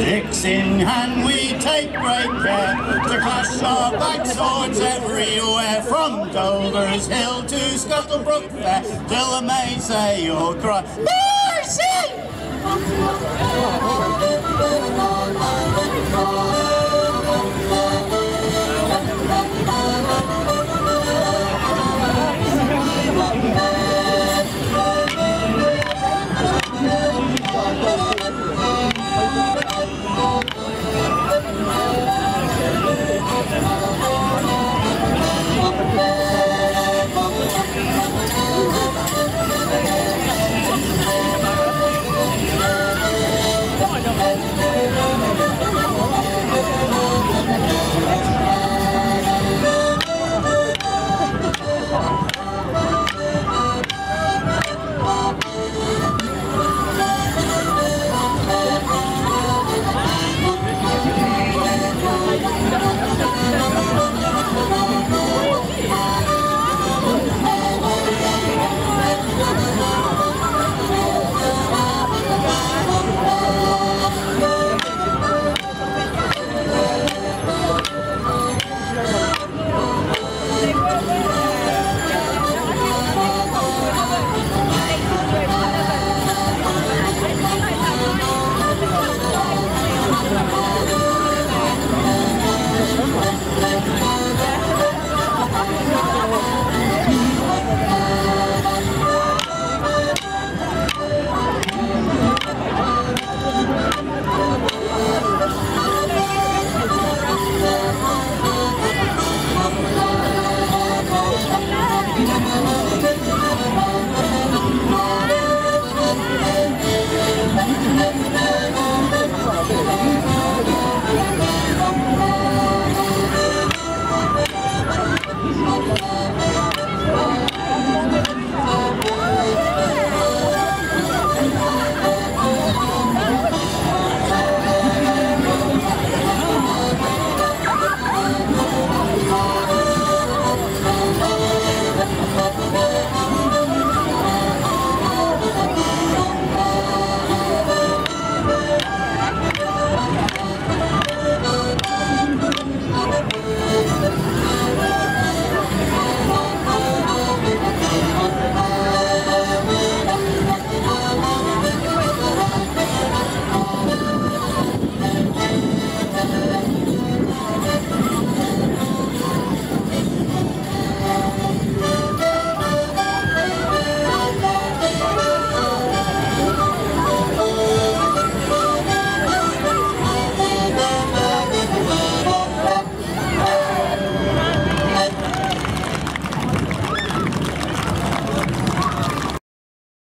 Sticks in hand we take great care to clash our bright swords everywhere from Dover's Hill to Scuttlebrook Fair till the may say or cry Mercy!